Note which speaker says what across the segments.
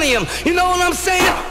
Speaker 1: You know what I'm saying?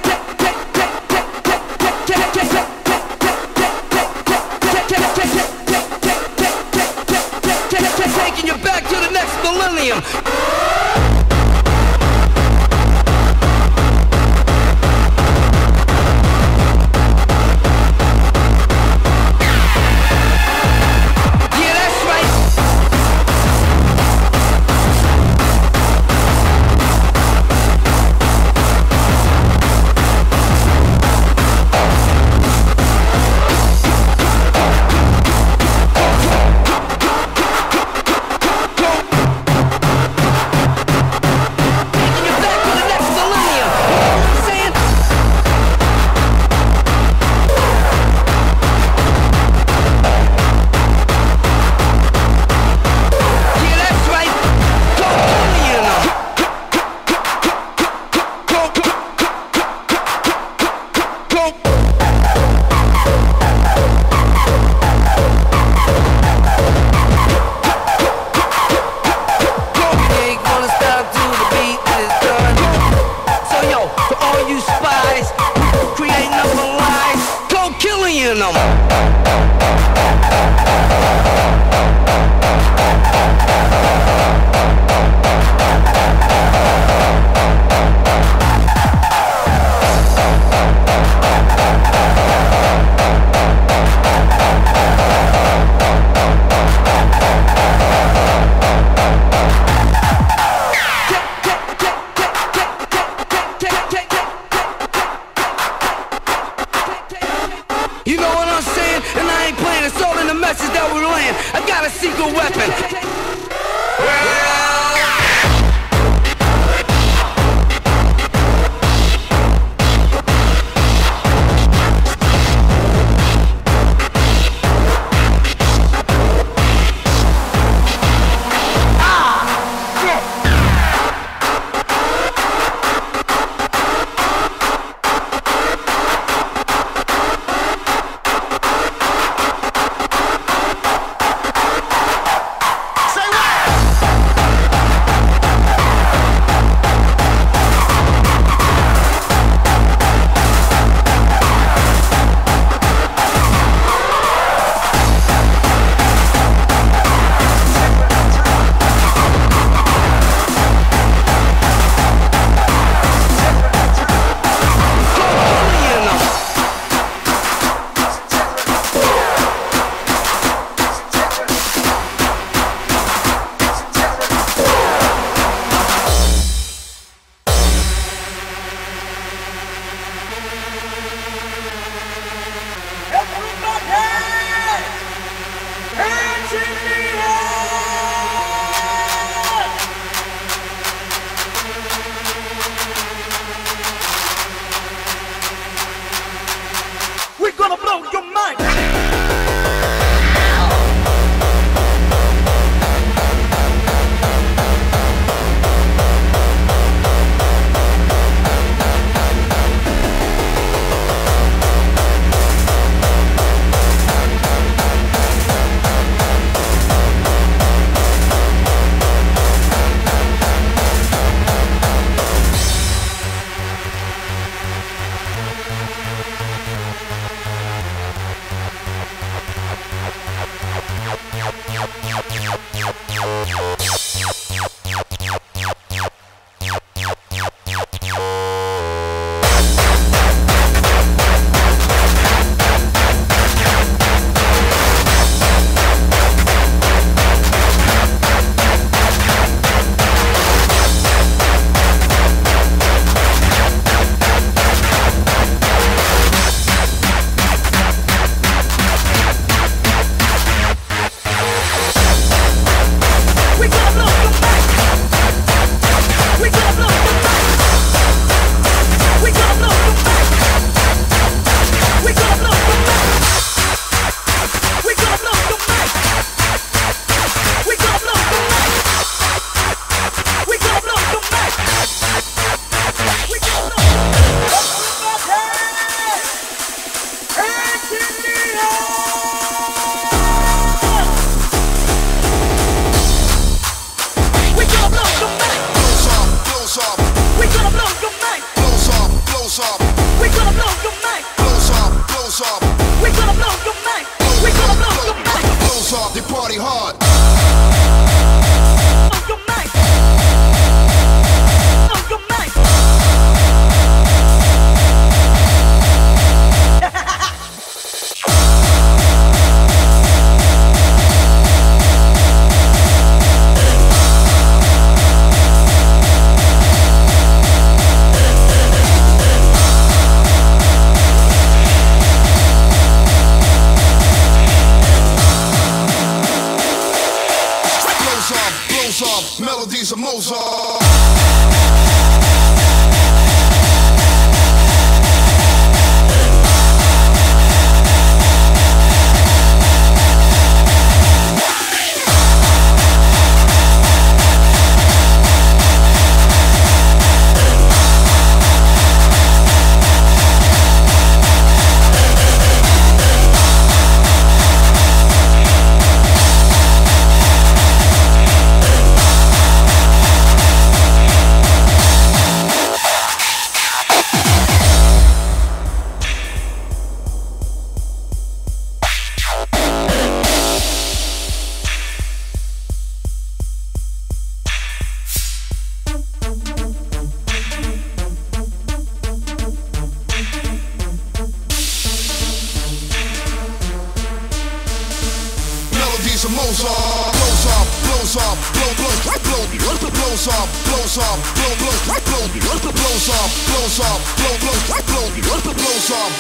Speaker 1: Melodies of Mozart. Blows off, blows off, blow, blow, blow, blows off, blows off, blow, blow, blow, blows off, blows off, blow, blow, blow, blows off.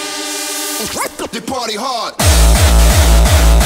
Speaker 1: The party hard.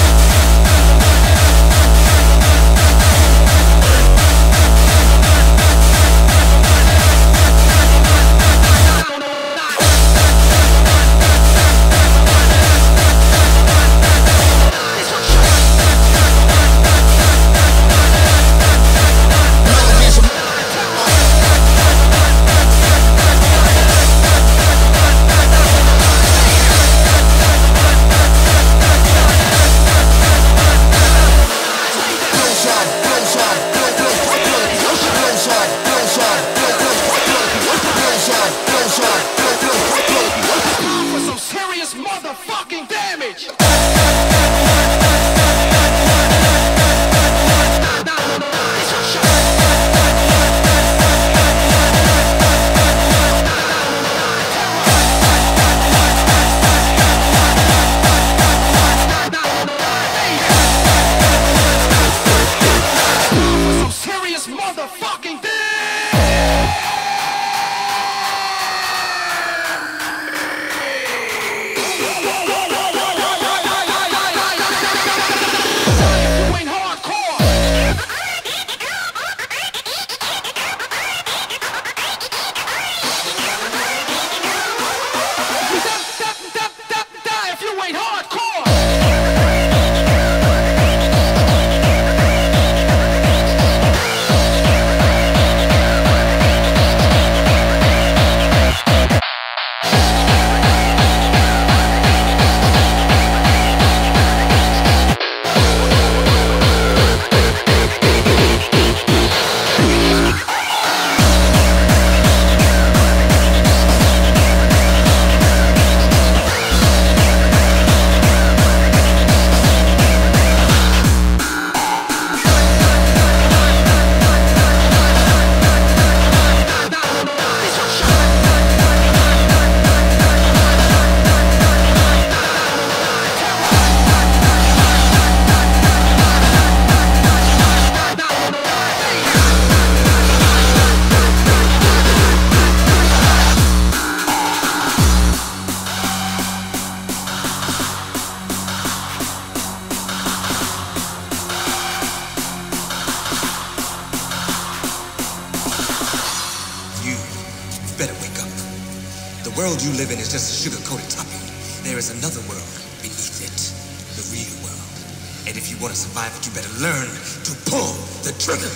Speaker 2: Sugar-coated topping. There is another world beneath it, the real world. And if you want to survive it, you better learn to pull the trigger.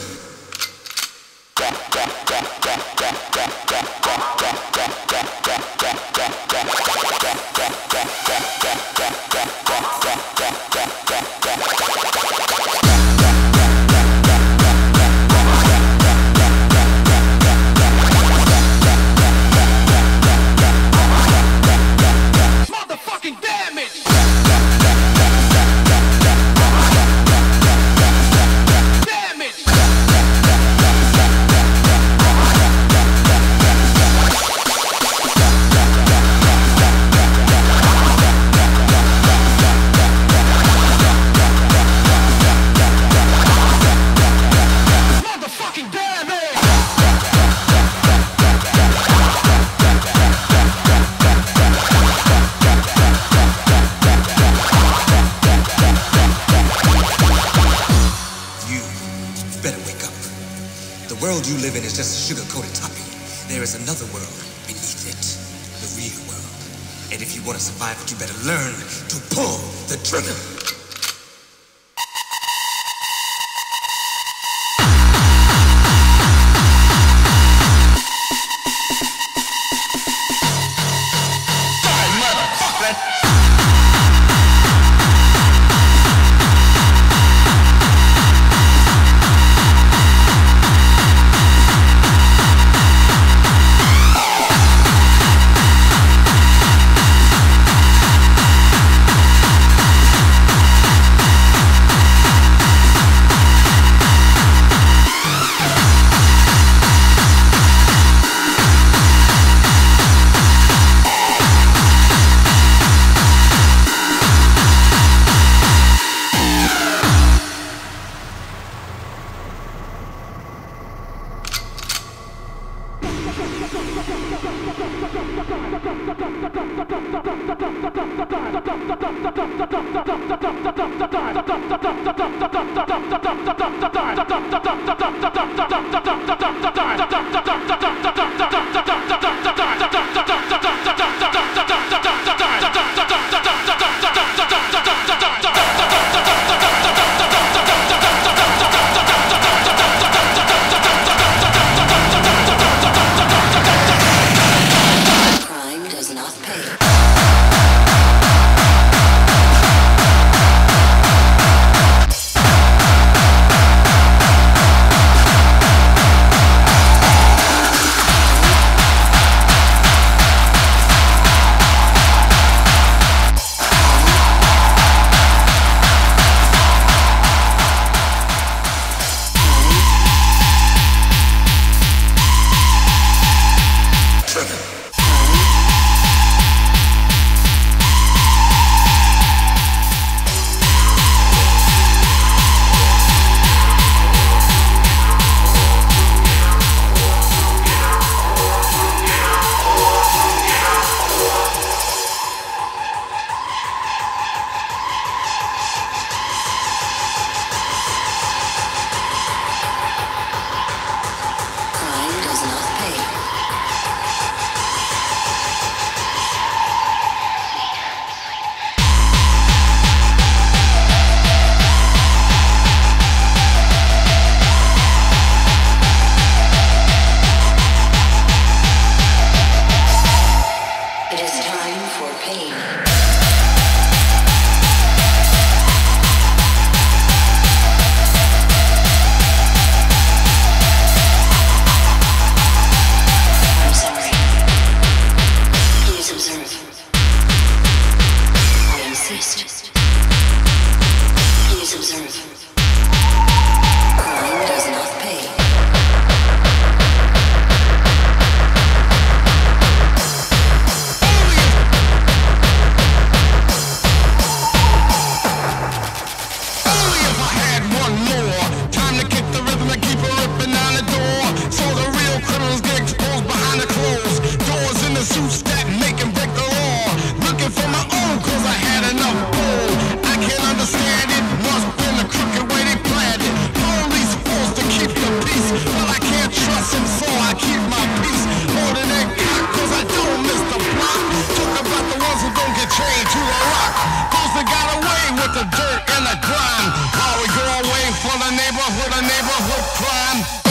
Speaker 3: to pull the trigger.
Speaker 2: with the dirt and the grime. How we go away for the neighborhood, a neighborhood crime.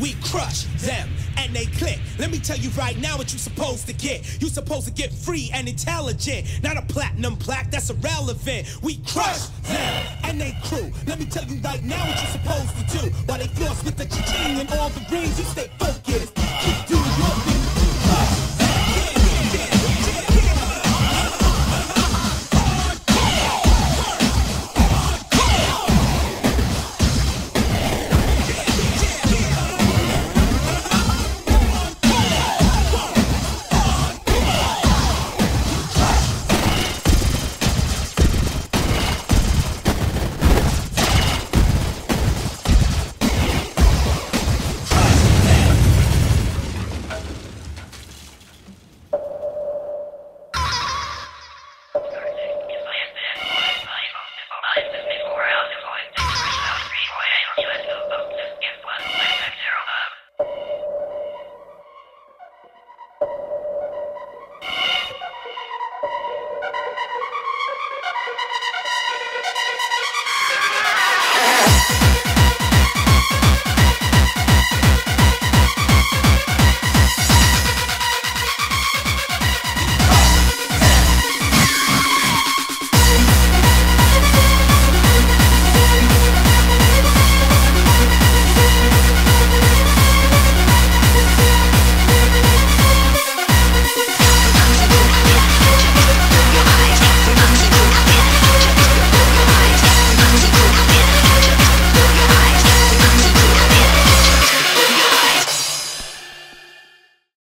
Speaker 4: We crush them and they click. Let me tell you right now what you supposed to get. You supposed to get free and intelligent, not a platinum plaque that's irrelevant. We crush them and they crew. Let me tell you right now what you supposed to do. While they floss with the cha-ching and all the rings, you stay focused. Keep doing your thing. Yeah.